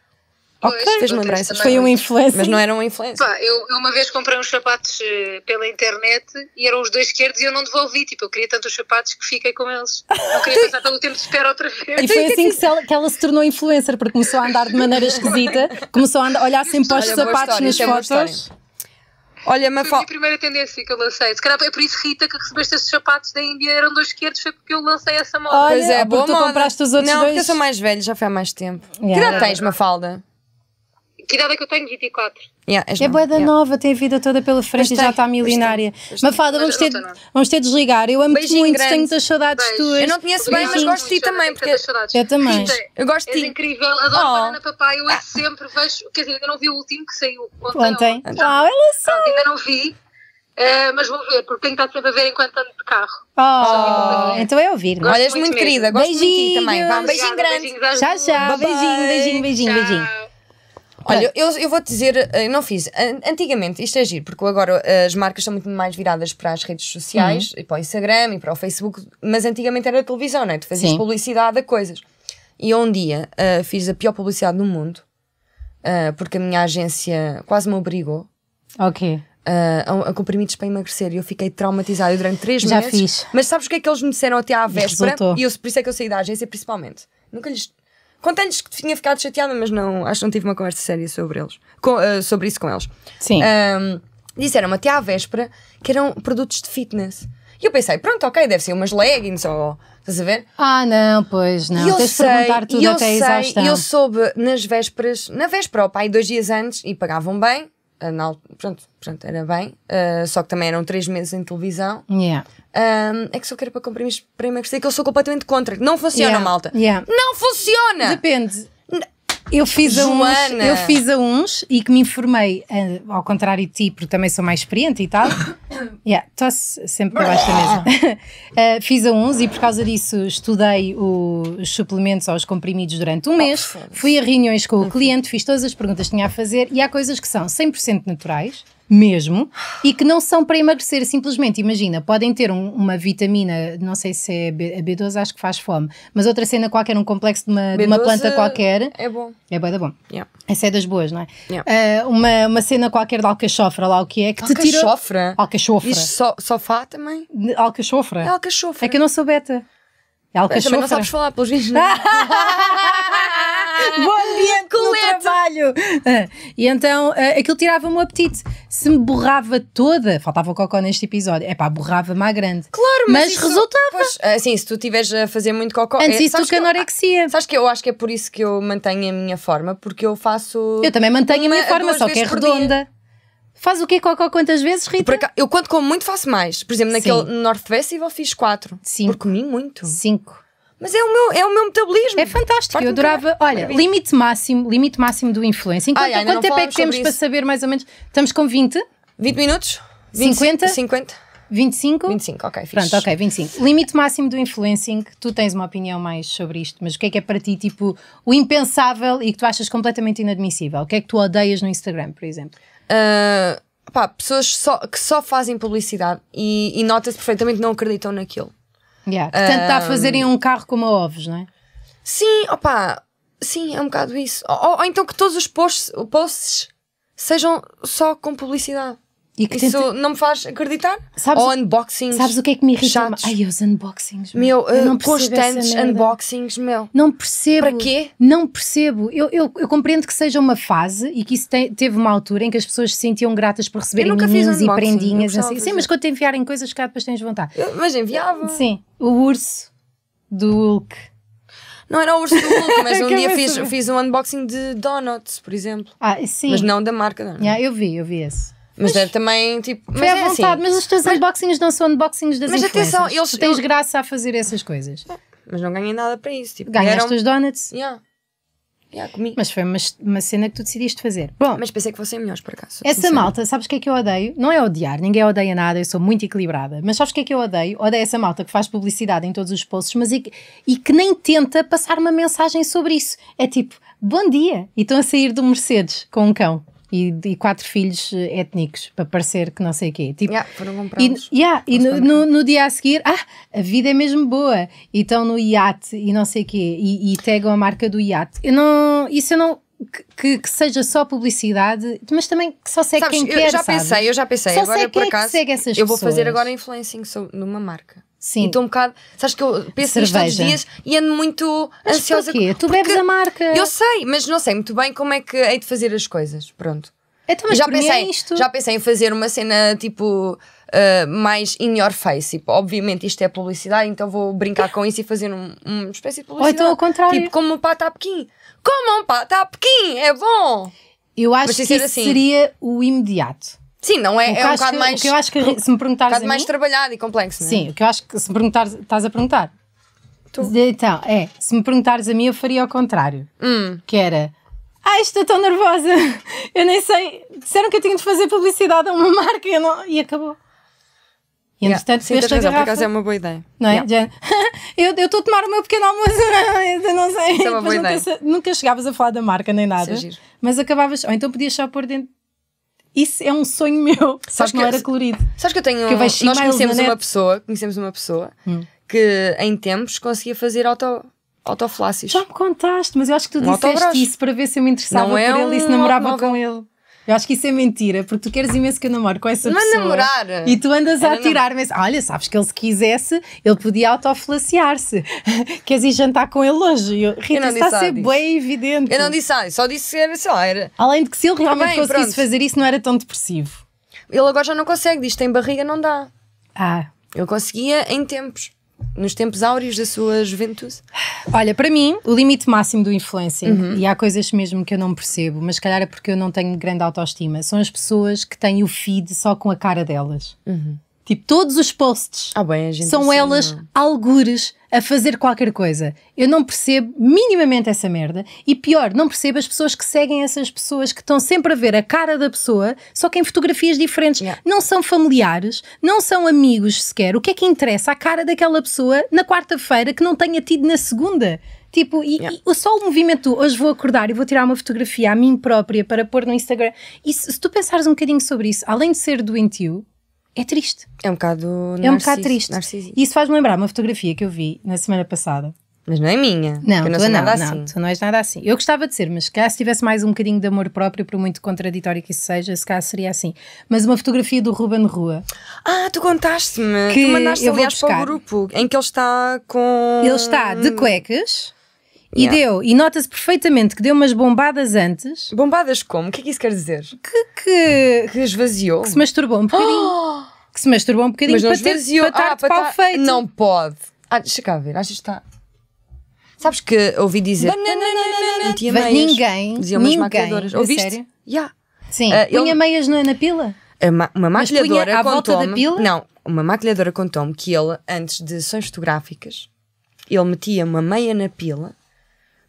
Pois, Fez-me lembrar Foi um influencer. Mas não era um influencer. Pá, eu, eu uma vez comprei uns sapatos eh, pela internet e eram os dois esquerdos e eu não devolvi. Tipo, eu queria tanto os sapatos que fiquei com eles. Não queria passar pelo tempo de espera outra vez. E foi assim que, ela, que ela se tornou influencer, porque começou a andar de maneira esquisita, começou a andar- olhar sempre para os sapatos história, nas é fotos. Olha, Foi a Mafalda. primeira tendência que eu lancei. Se calhar é por isso, Rita, que recebeste esses sapatos da Índia eram dois esquerdos, foi porque eu lancei essa moda. Olha, Pois é, boa tu moda. compraste os outros Não, dois. porque eu sou mais velho, já foi há mais tempo. Yeah. Que idade tens, Mafalda? Que idade é que eu tenho? 24. Yeah, É nova, boa da yeah. nova, tem a vida toda pela frente Pois e já está milionária. Mafalda, vamos ter, vamos ter de desligar. Eu amo-te muito, grande. tenho muitas saudades Beijo. tuas. Eu não conheço bem, mas Beijinhos, gosto de ti também, porque. Eu também. Rita, eu gosto de ti. incrível, adoro Oh. Banana Papai, eu ouço sempre, vejo, quer dizer, ainda não vi o último que saiu ontem. Ontem. Uau, ela só. Pronto, ainda não vi, eh, mas vou ver, porque tenho que estar sempre a ver enquanto ando de carro. Oh, então é ouvir. Gosto Olha, és muito muito querida, gosto muito de ti Beijinhos. também. Vá, um beijinho grande. beijinhos já. Bye, Beijinho, beijinho, beijinho, beijinho. Olha, eu, eu vou te dizer, eh, não fiz. An- Antigamente, isto é giro, porque agora eh, as marcas são muito mais viradas para as redes sociais, Uhum. e para o Instagram e para o Facebook, mas antigamente era a televisão, não é? Tu fazias Sim. publicidade a coisas. E eu um dia eh, fiz a pior publicidade do mundo, eh, porque a minha agência quase me obrigou Ok. eh, a, a comprimidos para emagrecer e eu fiquei traumatizada durante três Já meses. fiz. Mas sabes o que é que eles me disseram até à véspera? Resultou. E eu, por isso é que eu saí da agência, principalmente. Nunca lhes. Contei-lhes que tinha ficado chateada, mas não, acho que não tive uma conversa séria sobre eles. Com- eh, sobre isso com eles. Sim. Ahm, Disseram-me até à véspera que eram produtos de fitness. E eu pensei, pronto, ok, deve ser umas leggings ou. Estás a ver? Ah, não, pois não. E eu Tens de sei, perguntar tudo eu até sei, e eu soube nas vésperas, na véspera, ó, pai, dois dias antes, e pagavam bem, ah, na pronto, pronto, era bem, ah, só que também eram três meses em televisão. Yeah. Ahm, é que só quero para comprimir para emagrecer, que eu sou completamente contra. Não funciona, Yeah, malta. yeah. Não funciona! Depende. Eu fiz, a uns, eu fiz a uns e que me informei, eh, ao contrário de ti, porque também sou mais experiente e tal. yeah, tosse sempre para baixo da mesa. Eh, fiz a uns e por causa disso estudei o- os suplementos aos comprimidos durante um mês. Fui a reuniões com o cliente, fiz todas as perguntas que tinha a fazer e há coisas que são 100% naturais. Mesmo, e que não são para emagrecer, simplesmente imagina, podem ter um- uma vitamina, não sei se é B, a B12, acho que faz fome, mas outra cena qualquer, um complexo de uma, de uma B12 planta qualquer, É bom. é bué da bom. Yeah. Essa é das boas, não é? Yeah. Ah, uma, uma cena qualquer de alcachofra, lá o que é, que te tira... Alcachofra. Alcachofra. Diz so, sofá também? Alcachofra. É alcachofra. É que eu não sou beta. É Mas alcachofra. também não sabes falar, pelos vistos. Bom no Colete. trabalho! Ah, E então ah, aquilo tirava-me o apetite. Se me borrava toda, faltava o cocó neste episódio, é pá, borrava-me à grande. Claro, mas, Mas isso- resultava. Pois, assim, se tu estiveres a fazer muito cocó. Antes é, isso do que eu- anorexia. Sabes que eu acho que é por isso que eu mantenho a minha forma, porque eu faço. Eu também mantenho a uma minha a forma, duas só que é dia. redonda. Faz o quê, cocó, quantas vezes, Rita? Por acaso, eu quando como muito faço mais. Por exemplo, naquele Sim. North Festival fiz quatro. Cinco. Porque comi muito. Cinco. Mas é o meu, é o meu metabolismo. É fantástico, eu adorava. Olha, limite máximo, limite máximo do influencing. Quanto, Ai, quanto tempo é que temos sobre para isso. saber mais ou menos? Estamos com 20? 20 minutos? 50? 50? 25? 25, ok, fixe. Pronto, ok, 25. Limite máximo do influencing, tu tens uma opinião mais sobre isto, mas o que é que é para ti, tipo, o impensável e que tu achas completamente inadmissível? O que é que tu odeias no Instagram, por exemplo? Ah, pá, pessoas só, que só fazem publicidade e, e nota-se perfeitamente que não acreditam naquilo. Yeah, que tanto está a fazerem um carro como a ovos, não é? Sim, opá, sim, é um bocado isso. Ou, ou- ou então que todos os posts, posts sejam só com publicidade. E que Isso tenta- não me faz acreditar. Sabes- ou unboxings. Sabes o que é que me irrita? chatos. Ai, os unboxings. Meu, Eu ah, não percebo constantes unboxings, meu. Não percebo. Para quê? Não percebo. Eu, eu, eu compreendo que seja uma fase e que isso te- teve uma altura em que as pessoas se sentiam gratas por receberem miminhos e prendinhas. Assim. Sim, mas quando te enviarem coisas, cá depois tens vontade. Eu- mas enviava. Sim, o urso do Hulk. Não era o urso do Hulk, mas um dia fiz, fiz um unboxing de donuts, por exemplo. Ah, sim. Mas não da marca Donuts. Yeah, eu vi, eu vi esse. Mas era também tipo. Foi mas à é vontade, assim, mas os teus unboxings não são unboxings das Mas atenção, eles- Tu tens eu- graça a fazer essas coisas. mas não ganhei nada para isso. Tipo, Ganhaste deram- os donuts, Yeah. Yeah, comi. mas foi uma, uma cena que tu decidiste fazer. Bom, Mas pensei que fossem melhores, por acaso. Essa sincera. malta, sabes o que é que eu odeio? Não é odiar, ninguém odeia nada, eu sou muito equilibrada. Mas sabes o que é que eu odeio? Odeio essa malta que faz publicidade em todos os posts, mas e, que- e que nem tenta passar uma mensagem sobre isso. É tipo, bom dia! E estão a sair do Mercedes com um cão e, e quatro filhos eh, étnicos para parecer que não sei o quê. Tipo, Yeah, foram e, yeah, e no, no- no dia a seguir, ah, a vida é mesmo boa. E estão no iate e não sei o quê. E, e tagam a marca do iate. Eu não, isso eu não, que, que, seja só publicidade, mas também que só segue Sabes, quem eu quer, já sabes? pensei, eu já pensei. Só agora, por é acaso, eu vou fazer pessoas. agora influencing numa marca. Sim. E estou um bocado. Sabes que eu penso nisto todos os Cerveja. dias e ando muito Mas ansiosa. porquê? Tu porque bebes a marca. Eu sei, mas não sei muito bem como é que hei de fazer as coisas. Pronto. Então, mas já mim pensei, é isto. já pensei em fazer uma cena tipo uh, mais in your face. Tipo, obviamente isto é publicidade, então vou brincar com isso e fazer um- uma espécie de publicidade. então ao contrário. Tipo, como um pato a Pequim. Como um pato a Pequim, é bom. Eu acho Mas que isso assim. seria o imediato. Sim, não é? O É um bocado que- mais. o que eu acho que se me um perguntares bocado a mais mim, trabalhado e complexo, não é? Sim, o que eu acho que se me perguntares, estás a perguntar. Tô. Então, é, se me perguntares a mim, eu faria ao contrário. Hum. Que era, ai, estou tão nervosa, eu nem sei, disseram que eu tinha de fazer publicidade a uma marca e, não- e acabou. E Yeah. entretanto, Sim, tens razão, por acaso é uma boa ideia. Não é? Yeah. Eu estou a tomar o meu pequeno almoço, eu não sei. Isso é uma boa nunca, ideia. se- nunca chegavas a falar da marca nem nada, é giro. mas acabavas, ou então podias só pôr dentro. Isso é um sonho meu, só Sabes que não era colorido. Sabes que eu tenho. Que eu nós conhecemos uma pessoa, conhecemos uma pessoa Hum. que em tempos conseguia fazer auto, autoflácios. Já me contaste, mas eu acho que tu Um disseste isso para ver se eu me interessava Não é por ele e se um namorava com ele. Eu acho que isso é mentira, porque tu queres imenso que eu namore com essa Não é pessoa. namorar. E tu andas a Era atirar-me. assim, Olha, sabes que ele se quisesse, ele podia autoflaciar-se. Queres ir jantar com ele hoje? Eu, Rita, não isso está a ser bem evidente. Eu não disse nada, só disse que era, sei lá, era. Além de que se ele realmente bem, conseguisse pronto. fazer isso, não era tão depressivo. Ele agora já não consegue, diz que tem barriga, não dá. Ah, Ele conseguia em tempos, nos tempos áureos da sua juventude. Olha, para mim, o limite máximo do influencing, Uhum. e há coisas mesmo que eu não percebo, mas calhar é porque eu não tenho grande autoestima, são as pessoas que têm o feed só com a cara delas. Tipo, todos os posts Ah, bem, são assim, elas não. algures a fazer qualquer coisa. Eu não percebo minimamente essa merda. E pior, não percebo as pessoas que seguem essas pessoas que estão sempre a ver a cara da pessoa, só que em fotografias diferentes. Yeah. Não são familiares, não são amigos sequer. O que é que interessa a cara daquela pessoa na quarta-feira que não tenha tido na segunda? Tipo, e, Yeah. e só o movimento, do, hoje vou acordar e vou tirar uma fotografia a mim própria para pôr no Instagram. E se, se tu pensares um bocadinho sobre isso, além de ser doentio, é triste. É um bocado. É um bocado triste. E isso faz-me lembrar uma fotografia que eu vi na semana passada. Mas não é minha. Não, eu não tu sou não, nada não, assim. tu não és nada assim. Eu gostava de ser, mas se calhar se tivesse mais um bocadinho de amor próprio, por muito contraditório que isso seja, se calhar seria assim. Mas uma fotografia do Ruben Rua. Ah, tu contaste-me. Que Tu mandaste eu aliás para buscar. o grupo em que ele está com. Ele está de cuecas e Yeah. deu, e nota-se perfeitamente que deu umas bombadas antes Bombadas como? O que é que isso quer dizer? que, que, Que esvaziou. que se masturbou um bocadinho. Que se masturbou um bocadinho Mas não para ter, para ah, para pau feito. Não pode. Ah, deixa cá ver. Achas que está. Sabes que ouvi dizer. Metia Va- meias. ninguém, Diziam umas ninguém, maquiadoras. Ouviste? sério? Yeah. Sim, Ah, punha ele- meias na, na pila. Ma- uma punha maquilhadora à volta da contou-me. pila? Não, uma maquilhadora contou-me que ele, antes de sessões fotográficas, ele metia uma meia na pila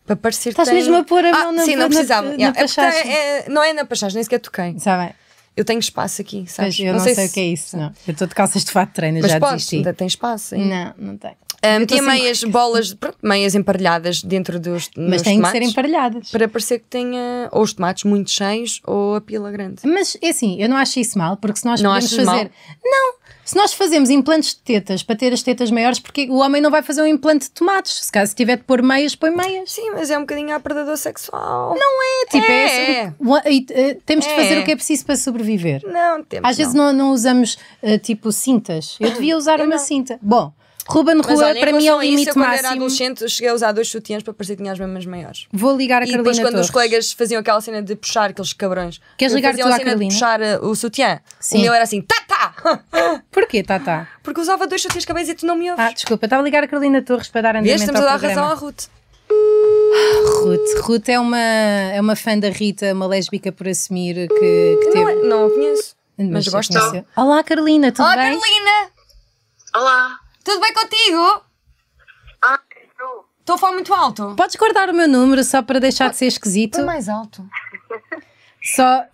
para parecer Estás tem... mesmo a pôr a ah, mão na- Sim, não na- precisava. na Yeah, é porque pachagem. é- é- não é na pachagem, nem sequer toquei. Sabem? Eu tenho espaço aqui, sabes? Pois, eu não, sei, o se- que é isso, não. Eu estou de calças de fato de treino, Mas já podes, desisti. ainda tem espaço. ainda. Não, não tem. Ah, Eu metia tô sem- meias, bolas, pronto, meias emparelhadas dentro dos Mas têm que ser emparelhadas. Para parecer que tenha ou os tomates muito cheios ou a pila grande. Mas é assim, eu não acho isso mal, porque se nós Não podemos fazer. mal? Não! Se nós fazemos implantes de tetas para ter as tetas maiores, porque o homem não vai fazer um implante de tomates. Se caso tiver de pôr meias, põe meias. Sim, mas é um bocadinho a predador sexual. Não É tipo, é, É. eh, temos de fazer É. o que é preciso para sobreviver. Não, temos Às vezes não. não, não usamos eh, tipo cintas. Eu devia usar Eu uma não. cinta. Bom, Ruben Mas Rua, olha, para mim é o a isso, limite eu, quando era máximo. adolescente, cheguei a usar dois sutiãs para parecer que tinha as mamas maiores. Vou ligar a E Carolina depois, quando os Torres. colegas faziam aquela cena de puxar, aqueles cabrões, Queres ligar fazia tu a cena Carolina? de puxar uh, o sutiã, Sim. o meu era assim, tá, tá! Porquê, Tata? Porque usava dois sutiãs cabeça e tu não me ouves. Ah, desculpa, estava a ligar a Carolina Torres para dar Vês, andamento estamos a ao dar razão programa. à Ruth. Ruth. Ruth é uma, é uma fã da Rita, uma lésbica por assumir que, que teve. Não, é- não a conheço. Mas, já gosto. Olá, Carolina, tudo Olá, bem? Carolina! Olá. Tudo bem contigo? Ah, tu. Estou a falar muito alto? Podes guardar o meu número só para deixar de ser esquisito? Mais alto. Só.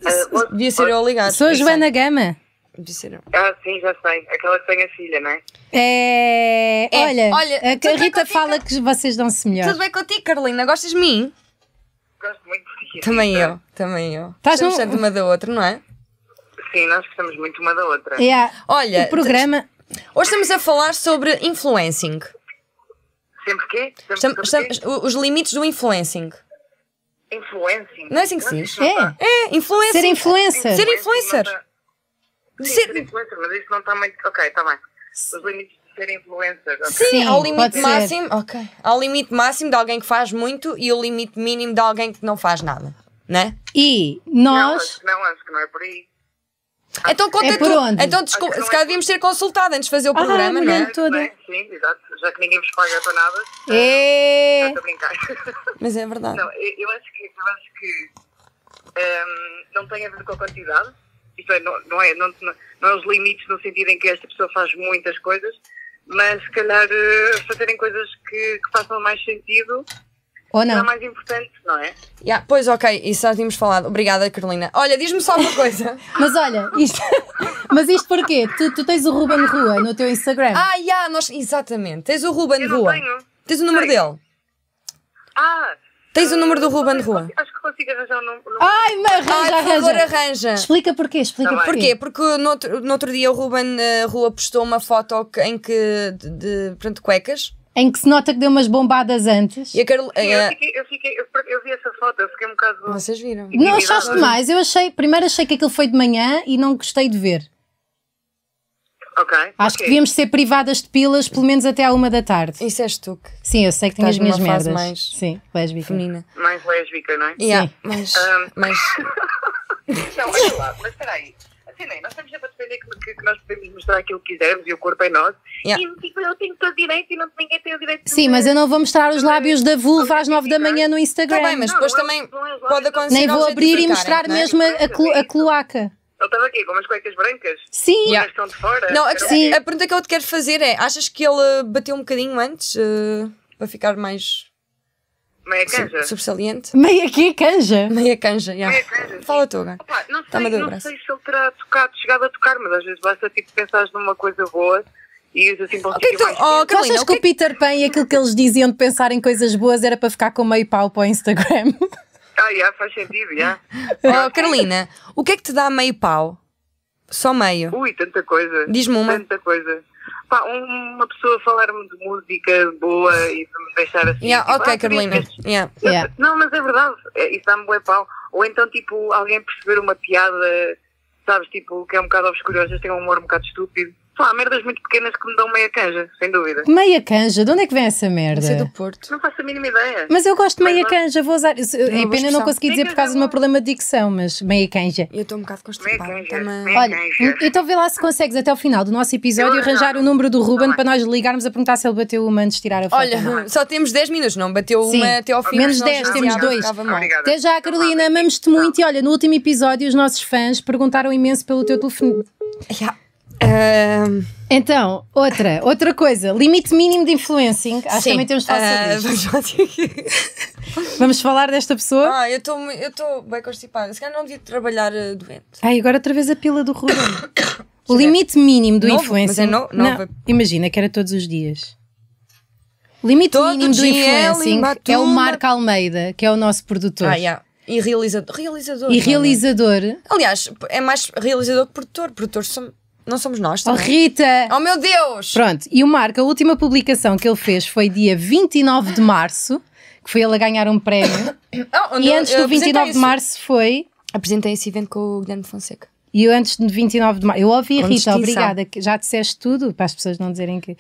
Devia ser eu a ligar. Sou a. Joana Gama. Devia ser eu. Ah, sim, já sei. Aquela que tem a filha, não é? É, É, olha, olha, a, Rita contigo? fala que vocês dão-se melhor. Tudo bem contigo, Carolina? Gostas de mim? Gosto muito de ti. Também eu, também eu. Estás tanto uma da outra, não é? Sim, nós gostamos muito uma da outra. Yeah. Olha, o programa. Hoje estamos a falar sobre influencing. Sempre quê? Sempre Estamos- sobre quê? estamos- o- os limites do influencing. Influencing. Não é assim que se diz? não É. tá- É, influencer. Ser influencer. Ser influencer. não tá- Sim, Ser- ser influencer, mas isso não está muito. Ok, está bem. Os limites de ser influencer. ok. Sim, Sim, ao limite pode ser. máximo. Ok. Ao limite máximo de alguém que faz muito e o limite mínimo de alguém que não faz nada. Né? E Não, nós. acho que não, acho que não é por aí. Então conta É por tu. onde? Então desculpa, se calhar devíamos ter consultado antes de fazer o programa, mulher. não é? Não, toda. Bem, Sim, exato. Já que ninguém vos paga para nada, É. estou a brincar. Mas é verdade. Não, eu, eu acho que, eu acho que ehm, não tem a ver com a quantidade. Isto é, não, não é, não, não, não é os limites no sentido em que esta pessoa faz muitas coisas, mas se calhar eh, fazerem coisas que, que façam mais sentido Ou é não? mais importante, não é? Yeah, pois ok, isso já tínhamos falado. Obrigada, Carolina. Olha, diz-me só uma coisa. Mas olha, isto. Mas isto porquê? Tu, tu tens o Ruben Rua no teu Instagram. ah, yeah, nós, exatamente. Tens o Ruben Eu Rua. tenho. Tens o número Tenho. dele. Ah! Tens o número do Ruben Rua. Acho que consigo arranjar um número. Ai, mas Ai, arranja, por favor, arranja. arranja. Explica porquê, explica Tá porquê. Porquê? Porque no outro, no outro dia o Ruben eh, Rua postou uma foto que- em que. de, de pronto, cuecas. Em que se nota que deu umas bombadas antes. E a Carol. Sim, eu, fiquei, eu, fiquei, eu, eu vi essa foto, eu fiquei um bocado. vocês viram? Não achaste mais? Eu achei. Primeiro achei que aquilo foi de manhã e não gostei de ver. Ok. Acho que ok. devíamos ser privadas de pilas pelo menos até à uma da tarde. Isso és tu que Sim, eu sei que tenho as minhas numa fase merdas. mais Sim, lésbica. feminina. Mais lésbica, não é? Yeah, mas. Um, mas Não, olha lá, mas espera aí. Assim, nem, nós estamos sempre a defender que, que, que nós podemos mostrar aquilo que quisermos e o corpo é nosso. Yeah. E tipo, eu tenho todo o direito e não, ninguém tem o direito de Sim, mas eu não vou mostrar os lábios da vulva às nove da manhã no Está Instagram. bem, mas depois não também não pode acontecer. Nem vou abrir e mostrar não é? mesmo a, a, clo- a cloaca. Ele estava aqui com umas cuecas brancas. Sim, Yeah. Estão de fora. Não, a, Sim. a pergunta que eu te quero fazer é: achas que ele bateu um bocadinho antes eh, para ficar mais Meia canja. sub- subsaliente? meia aqui canja. Meia canja, já. Meia canja. Fala tu agora. Opa, não sei, não braço. sei se ele terá tocado, chegado a tocar, mas às vezes basta tipo pensar numa coisa boa e isso assim para um Ok, sítio tu, mais oh. Tu achas que que o Peter Pan e aquilo que eles diziam de pensar em coisas boas era para ficar com meio pau para o Instagram? Ah, já, faz sentido, já. oh, Carolina, o que é que te dá meio pau? Só meio. Ui, tanta coisa. Diz-me uma. Tanta coisa. Pá, um- uma pessoa falar-me de música boa e de me deixar assim. Yeah, tipo, ok, ah, Carolina. Yeah. Yeah. Não, mas é verdade. É, Isso dá-me bué pau. Ou então, tipo, alguém perceber uma piada, sabes, tipo, que é um bocado obscuro, às vezes tem um humor um bocado estúpido. Só há merdas muito pequenas que me dão meia canja, sem dúvida. Meia canja, de onde é que vem essa merda? Isso é do Porto. Não faço a mínima ideia. Mas eu gosto de meia Mas- canja, vou usar. É pena não conseguir dizer por causa do meu problema de dicção, mas meia canja. Eu estou um bocado constipada. Meia canja, Também. meia- Olha, canja. então vê lá se consegues até ao final do nosso episódio arranjar o número do Ruben Tá para nós ligarmos a perguntar se ele bateu uma antes de tirar a foto. Olha, só temos 10 minutos, não bateu Sim. uma até ao fim. Menos senão 10, já temos dois. Até já, Carolina, amamos-te muito. E olha, no último episódio, os nossos fãs perguntaram imenso pelo teu telefone. Yeah. Então, outra, outra coisa, limite mínimo de influencing. Acho que sim. também temos de falar Ah, sobre vamos lá. Vamos falar desta pessoa? Ah, eu estou eu bem constipada. Se calhar não devia trabalhar eh, doente. Ai, agora outra vez a pila do Ruben. O limite mínimo do Novo, influencing. mas é no- não, imagina que era todos os dias. O limite Todo mínimo do influencing é o. Marco Almeida, que é o nosso produtor. Ah, yeah. E realizador. Realizador. E é? realizador. Aliás, é mais realizador que produtor. Produtor som- não somos nós Oh, também. Rita! Oh meu Deus! Pronto, e o Marco, a última publicação que ele fez foi dia 29 de março, que foi ele a ganhar um prémio. Onde e antes do apresentei 29 de março foi. Apresentei esse evento com o Guilherme Fonseca. E eu antes de 29 de março. Eu ouvi Com Rita, distinção. obrigada, que já disseste tudo, para as pessoas não dizerem que.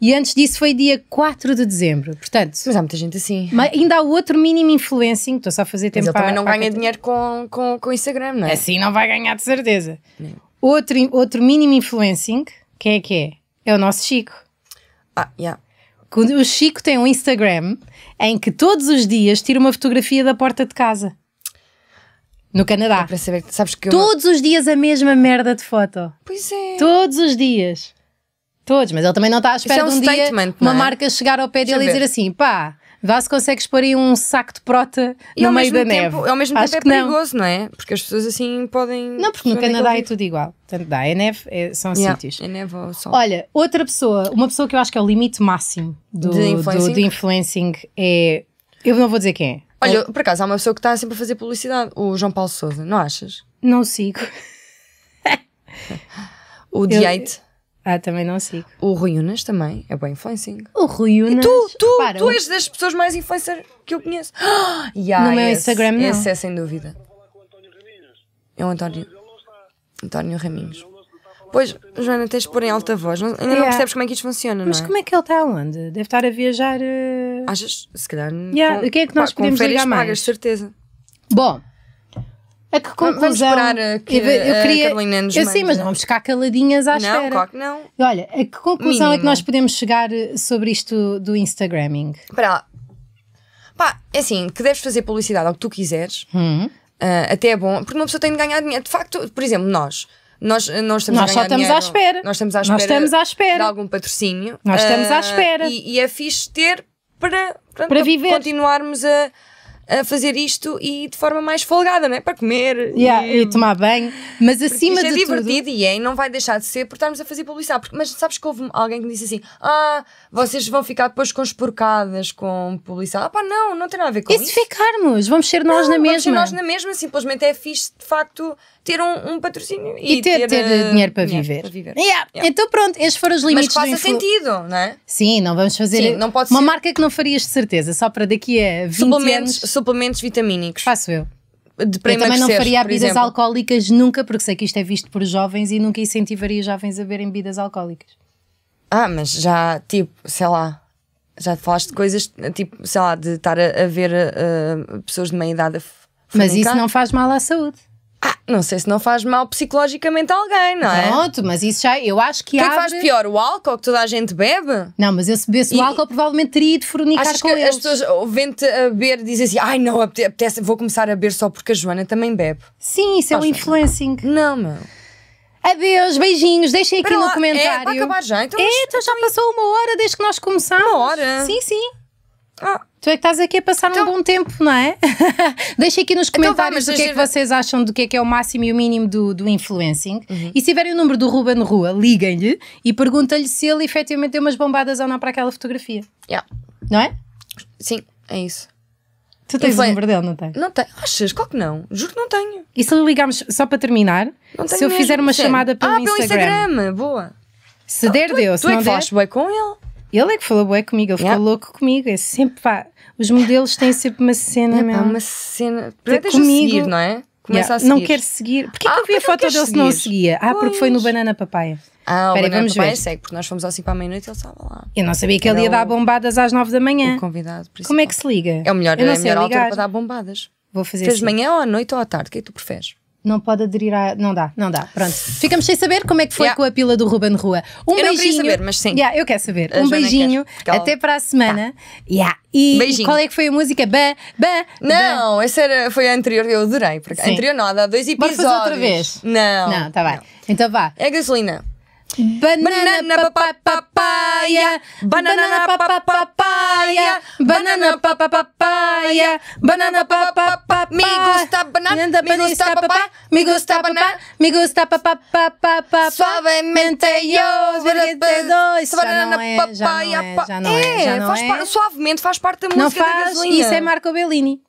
E antes disso foi dia 4 de dezembro. Portanto, Mas há muita gente assim. mas ainda há outro mínimo influencing, estou só a fazer tempo Mas ele para- também não ganha dinheiro com, com, com o Instagram, não é? Assim não vai ganhar de certeza. Outro, outro mínimo influencing, quem é que é? É o nosso Chico. Ah, yeah. O Chico tem um Instagram em que todos os dias tira uma fotografia da porta de casa. No Canadá. Para saber sabes que. Todos os dias a mesma merda de foto. Pois é. Todos os dias. Todos, mas ele também não está à espera é um de um dia uma é? marca chegar ao pé dele e dizer assim: pá, vá se consegues pôr aí um saco de prota E no meio da tempo, neve. ao mesmo Acho tempo é que não. perigoso, não. é? Porque as pessoas assim podem. Não, porque no é Canadá é tudo igual. Portanto, dá, é neve, é- são Yeah, sítios. É neve ou sol. Olha, outra pessoa, uma pessoa que eu acho que é o limite máximo do, De influencing? do- de influencing é. Eu não vou dizer quem é. Olha, por acaso há uma pessoa que está sempre a fazer publicidade, o João Paulo Souza, não achas? Não sigo. O Diate. Ah, também não sigo. O Rui Unas também é bem influencing. O Rui Unas. Tu, tu, repara, tu és das pessoas mais influencer que eu conheço. Ah, yeah, No meu esse, Instagram, não. Esse é sem dúvida. É o António. António Raminhos. Pois, Joana, tens de pôr em alta voz. Não- ainda não Yeah. percebes como é que isto funciona, Mas não é? como é que ele está onde? Deve estar a viajar. eh, Achas? Se calhar. Yeah, o que é que nós pá, com podemos ligar mais? pagas, certeza. Bom. A que conclusão... Vamos esperar a que eu, eu a queria, Carolina nos Eu mande. mas não vamos ficar caladinhas à não, espera. claro que não. Olha, a que conclusão é que Mínimo. nós podemos chegar eh, sobre isto do Instagramming? Espera lá. Pá, é assim, que deves fazer publicidade ao que tu quiseres. Hum. Ah, até é bom, porque uma pessoa tem de ganhar dinheiro. De facto, por exemplo, nós. Nós, nós estamos Nós a só estamos dinheiro, à espera. Nós estamos à Nós espera, estamos à espera. de algum patrocínio. Nós estamos à espera. E, e é fixe ter para, pronto, Para viver. continuarmos a, a fazer isto e de forma mais folgada, não é? Para comer. Yeah, e, e tomar banho. Mas acima é de tudo. divertido e é, e não vai deixar de ser por estarmos a fazer publicidade. Porque- mas sabes que houve alguém que me disse assim: Ah, vocês vão ficar depois com esporcadas com publicidade. Ah, pá, não, não tem nada a ver com E isso. se ficarmos? Vamos ser nós Não, na vamos ser mesma. Nós na mesma, simplesmente é fixe de facto ter um, um patrocínio E ter, ter, eh, dinheiro para viver. para viver. Yeah. Yeah. Então pronto, estes foram os Mas limites que faça influ... sentido, não é? Sim, não vamos fazer Sim, não pode uma ser- marca que não farias de certeza, só para daqui a 20 Suplementos, anos. Suplementos vitamínicos. Faço eu. De, eu também não faria bebidas exemplo. alcoólicas nunca, porque sei que isto é visto por jovens e nunca incentivaria jovens a beberem bebidas alcoólicas. Ah, mas já, tipo, sei lá. Já falaste de coisas, tipo, sei lá, de estar a, a ver eh, pessoas de meia idade a Mas isso não faz mal à saúde. Ah, não sei se não faz mal psicologicamente a alguém, não é? Pronto, mas isso já, eu acho que O que é que abre... faz pior? O álcool que toda a gente bebe? Não, mas eu se bebesse o E- álcool provavelmente teria ido fornicar Achas com que eles. as pessoas vêm-te a beber dizem assim: ai não, apete- apetece, vou começar a beber só porque a Joana também bebe? Sim, isso é o Faz- influencing. Não, meu. Adeus, beijinhos, deixem aqui no comentário. É, vai acabar já, então. É, então já passou uma hora desde que nós começámos. Uma hora? Sim, sim. Ah, Tu é que estás aqui a passar Então- um bom tempo, não é? Deixem aqui nos Então comentários mas o que é que deixa- vocês acham do que é que é o máximo e o mínimo do, do influencing. Uhum. E se tiverem o número do Ruben Rua, liguem-lhe e perguntem-lhe se ele efetivamente deu umas bombadas ou não para aquela fotografia. yeah. Não é? Sim, é isso. Tu tens Influen- o número dele, não tens? Não tenho. Achas? Qual que não? Juro que não tenho. E se lhe ligarmos, só para terminar, se eu fizer uma Sério. chamada pelo ah, pelo Instagram, Instagram, boa. se der, deu. Se tu é não que der, falaste bem com ele. Ele é que falou bué comigo, ele Yeah. ficou louco comigo. É sempre, pá, os modelos têm sempre uma cena, É meu. pá, uma cena. Primeiro deixa comigo. seguir, não é? Começa Yeah, a seguir. Não quer seguir. Porquê que Ah, eu vi a foto dele se não o seguia? Ah, porque foi no Pois. Banana Papaya. Ah, o Espera aí, Banana Papai ver. segue, porque nós fomos assim para a meia-noite e ele estava lá. Eu não sabia que ele ia dar o- bombadas às 9 da manhã. O convidado principal. Como é que se liga? É o melhor, eu não é a melhor altura ligar. para dar bombadas. Vou fazer Fez assim. de manhã ou à noite ou à tarde? O que é que tu preferes? Não pode aderir a. Não dá, não dá. Pronto. Ficamos sem saber como é que foi Yeah. com a pila do Ruben Rua. Um Eu não queria beijinho. saber, mas sim. Yeah, eu quero saber. A um Joana beijinho. quer, ela- Até para a semana. Yeah. E, Beijinho. qual é que foi a música? Ba, ba, Não, essa era, foi a anterior, eu adorei. Porque a anterior não, há dois Bora episódios. fazer outra vez? Não. Não, tá bem. Então vá. É gasolina. Banana papaya, banana papaya, banana papaya, banana papaya. Me gusta banana, me gusta papá, me gusta banana, me gusta papá, Suavemente yo, porque dois. Banana não é, já não papaya, é, pa- já não é, já não é. suavemente faz parte da Não música da faz, gasolina. isso é Marco Bellini.